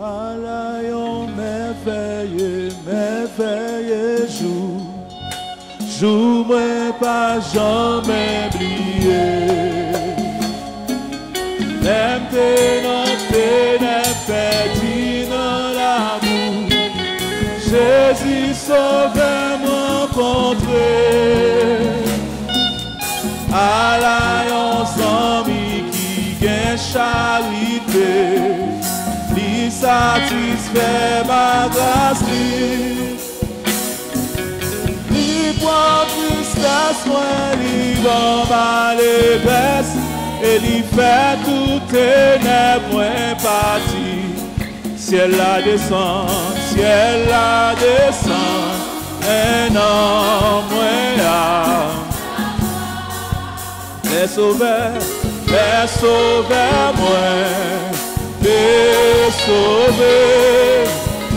À la yon merveilleux, merveilleux jour. Moi pas jamais oublié. Même tes satisfait ma grâce. li. Li prend tristesse, moi, li va malégresse, et li fait tout ténèbres, moi, parti. Ciel la descend, ciel la descend, un homme, les sauveurs, les sauveurs, moi, les sauveurs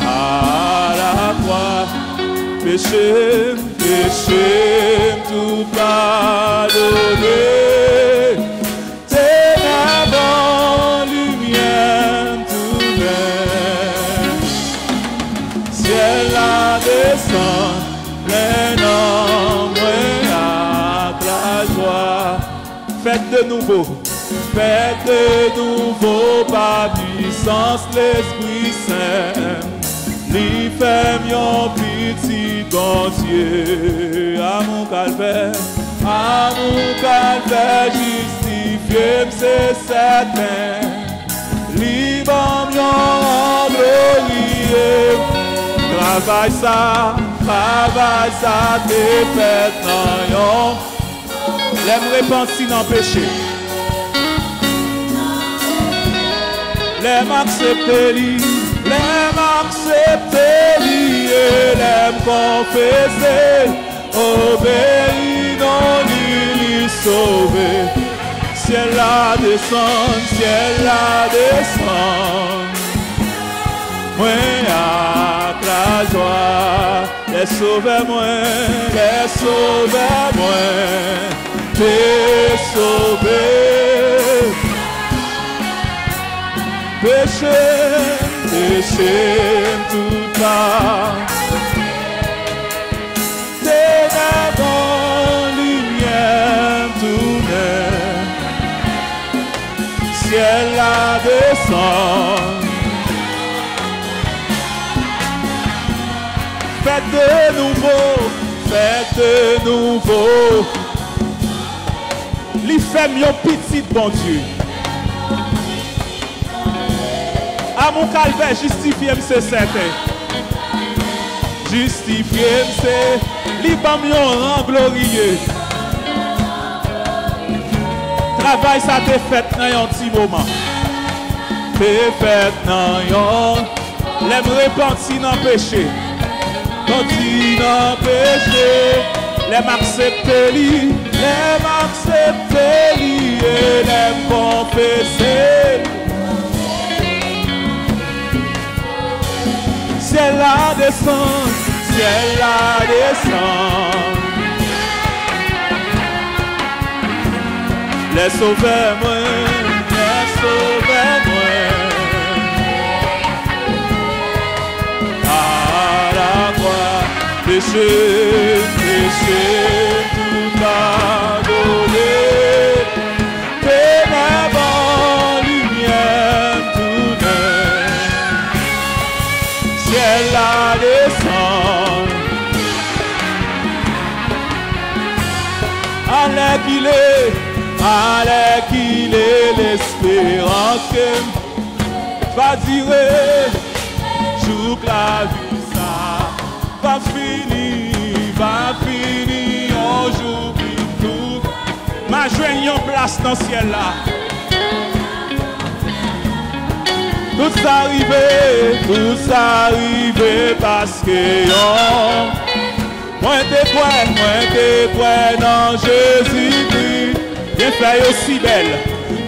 à la croix. Péché, péché, tout pardonné. Ténèbres, lumière, tout même. Ciel la descend, plein ombre avec la joie. Faites de nouveau, faites de nouveau par puissance l'Esprit Saint. Li fèm yon à mon calvaire, à mon calvaire justifié, c'est certain. Li bam yon glorieux, travail ça, travail ça, t'es fait nan yon. Dans péché. L'aime accepter li, l'aime accepter li, et l'aime confesser, obéir non li, li sauver. Ciel la descend, ciel la descend. Moi avec la joie, les sauver moi, les sauver moi, t'es Péché, péché tout bas. Ténèbres, lumière tout neuf. Ciel la descend. Faites de nouveau, faites de nouveau. Li fait mieux petit bon Dieu. À mon calvaire, justifié, c'est certain. Justifié, c'est li bam yon rang glorieux. Travail ça te fait dans un petit moment. Te fait dans yon. L'aime repentir dans le péché. Quand dans péché. L'aime accepter li. L'aime accepter li. Et l'aime la descend, ciel la descend. Les sauveurs, moi, les sauveurs, moi. À la croix, péché, péché, Allez qu'il est, allez qu'il est l'espérance que va dire, jour la vie ça va finir, va finir un jour tout. Ma joigne en place dans le ciel là. Tout ça arrivé, tout ça arrivé parce que yo, moi t'es quoi, moi t'es quoi dans Jésus-Christ. Bien fait aussi belle,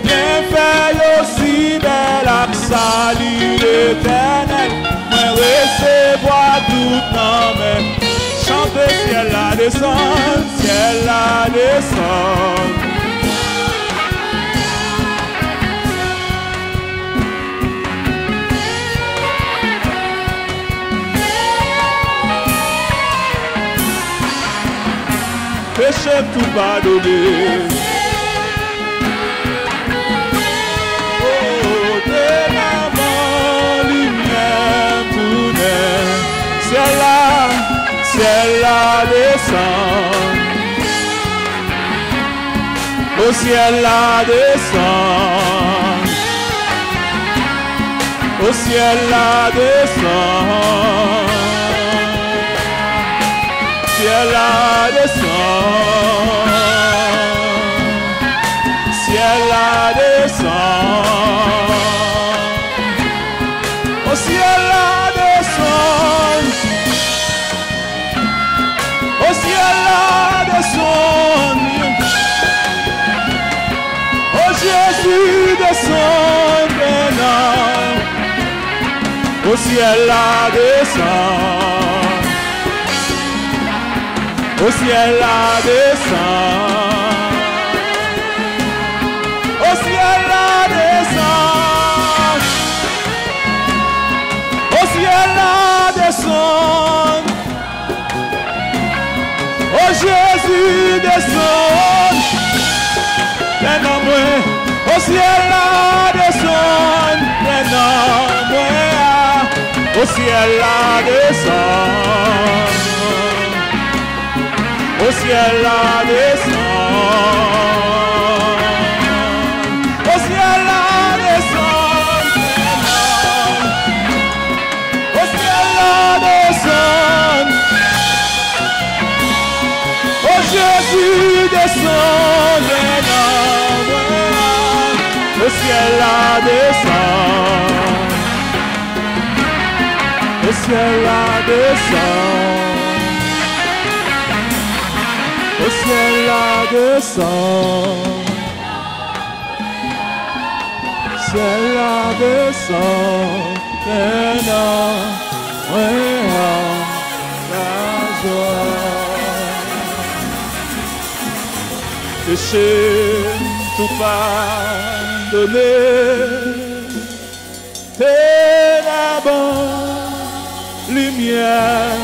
bien aussi belle, avec salut l'éternel. Moi recevoir tout non mais chanter ciel la descend, ciel la descend. Péché tout pardonné. Oh, de la lumière tout. C'est là, c'est là descend. Au ciel la descend. Au ciel la descend. Ciel la descend. Maintenant. Au ciel la descend. Au ciel la descend. Au ciel la descend. Au ciel la descend. Moi, au ciel la descend. Maintenant moi, au ciel la descend. Au ciel la descend. Au ciel la descend. Au ciel la descend. Oh Jésus descend maintenant. Ciel la descend. Au ciel la descend. Au ciel la descend. Ciel la descend. Maintenant, vraiment, la joie. Péché tout pardonné. Et là-bas, lumière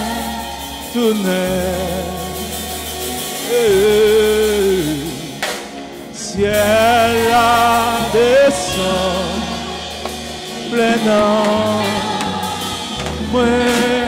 tout neuf. Ciel la descend, pleinement, moi